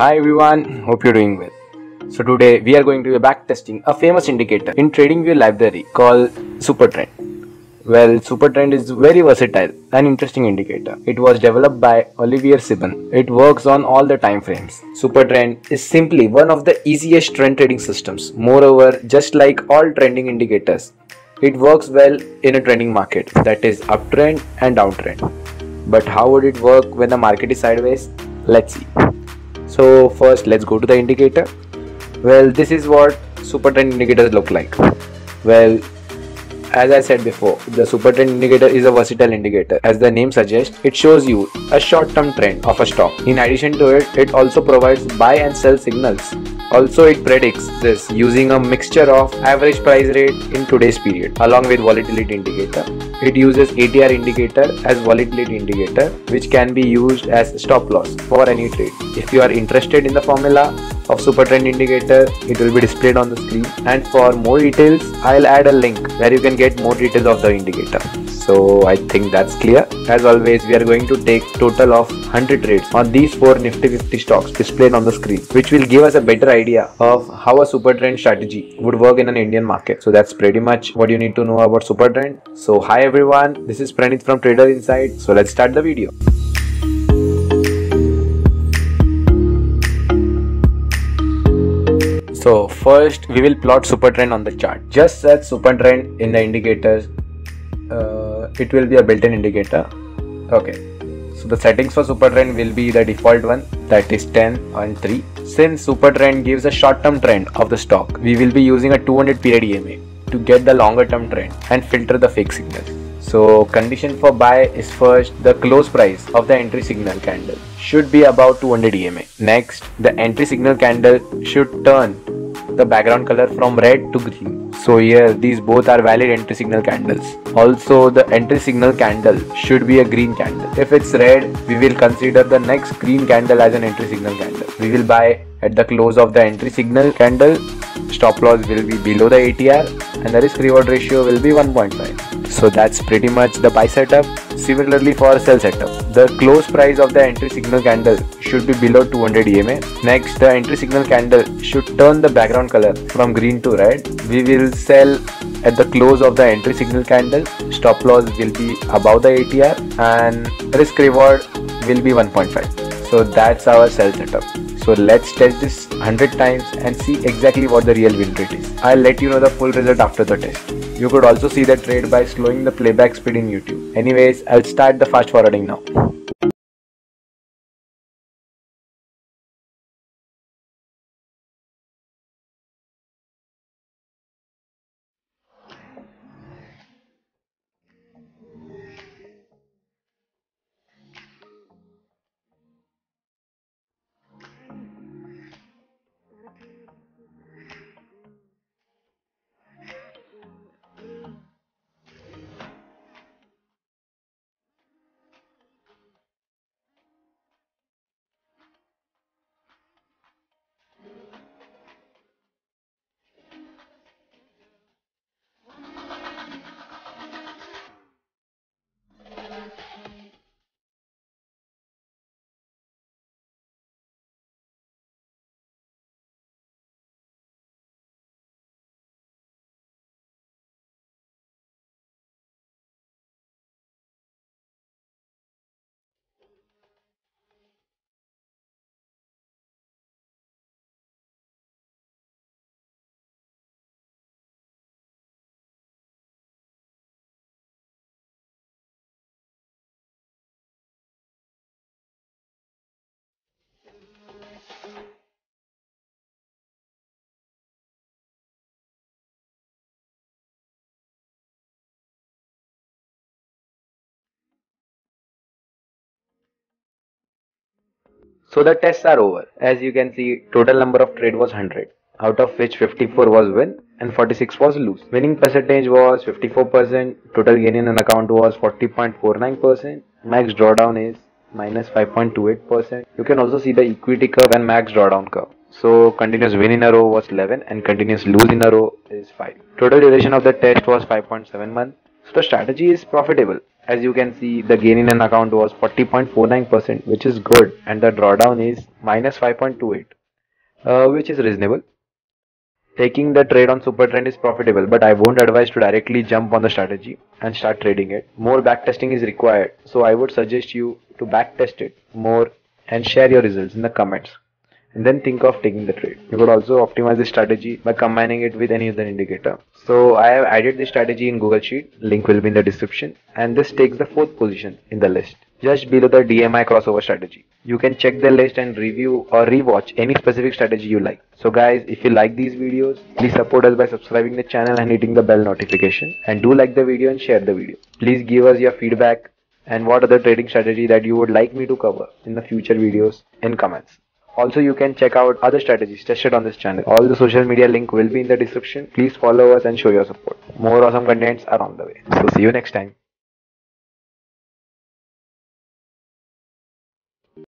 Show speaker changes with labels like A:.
A: Hi everyone, hope you're doing well. So today we are going to be back testing a famous indicator in TradingView library called Supertrend. Well, Supertrend is very versatile and interesting indicator. It was developed by Olivier Seban. It works on all the time frames. Supertrend is simply one of the easiest trend trading systems. Moreover, just like all trending indicators, it works well in a trending market that is uptrend and downtrend. But how would it work when the market is sideways? Let's see. So first let's go to the indicator. Well, this is what super trend indicators look like. Well, as I said before, the super trend indicator is a versatile indicator. As the name suggests, it shows you a short-term trend of a stock. In addition to it, it also provides buy and sell signals. Also, it predicts this using a mixture of average price rate in today's period along with volatility indicator. It uses ATR indicator as volatility indicator which can be used as stop loss for any trade. If you are interested in the formula, of super trend indicator it will be displayed on the screen and for more details i'll add a link where you can get more details of the indicator so i think that's clear as always we are going to take total of 100 trades on these four nifty 50 stocks displayed on the screen which will give us a better idea of how a super trend strategy would work in an indian market so that's pretty much what you need to know about super trend so hi everyone this is pranit from trader insight so let's start the video So first we will plot super trend on the chart. Just search super trend in the indicators. Uh, it will be a built-in indicator. Okay. So the settings for super trend will be the default one that is 10 and 3. Since super trend gives a short-term trend of the stock, we will be using a 200 period EMA to get the longer term trend and filter the fake signals. So condition for buy is first the close price of the entry signal candle should be about 200 EMA. Next, the entry signal candle should turn the background color from red to green. So here these both are valid entry signal candles. Also the entry signal candle should be a green candle. If it's red, we will consider the next green candle as an entry signal candle. We will buy at the close of the entry signal candle. Stop loss will be below the ATR and the risk reward ratio will be 1.5 so that's pretty much the buy setup similarly for sell setup the close price of the entry signal candle should be below 200 EMA next the entry signal candle should turn the background color from green to red. We will sell at the close of the entry signal candle. Stop loss will be above the ATR and risk reward will be 1.5 so that's our sell setup. So let's test this 100 times and see exactly what the real win rate is. I'll let you know the full result after the test you could also see the trade by slowing the playback speed in YouTube. Anyways, I'll start the fast forwarding now. So the tests are over. As you can see, total number of trade was 100, out of which 54 was win and 46 was lose. Winning percentage was 54%, total gain in an account was 40.49%, max drawdown is minus 5.28%. You can also see the equity curve and max drawdown curve. So continuous win in a row was 11 and continuous lose in a row is 5. Total duration of the test was 5.7 months. So the strategy is profitable. As you can see the gain in an account was 40.49% which is good and the drawdown is minus 5.28 uh, which is reasonable. Taking the trade on super trend is profitable but i won't advise to directly jump on the strategy and start trading it. More backtesting is required. So i would suggest you to backtest it more and share your results in the comments and then think of taking the trade. You could also optimize the strategy by combining it with any other indicator. So I have added the strategy in Google Sheet, link will be in the description and this takes the fourth position in the list just below the DMI crossover strategy. You can check the list and review or rewatch any specific strategy you like. So guys, if you like these videos, please support us by subscribing the channel and hitting the bell notification and do like the video and share the video. Please give us your feedback and what other trading strategy that you would like me to cover in the future videos in comments. Also, you can check out other strategies tested on this channel. All the social media link will be in the description. Please follow us and show your support. More awesome contents are on the way. So see you next time.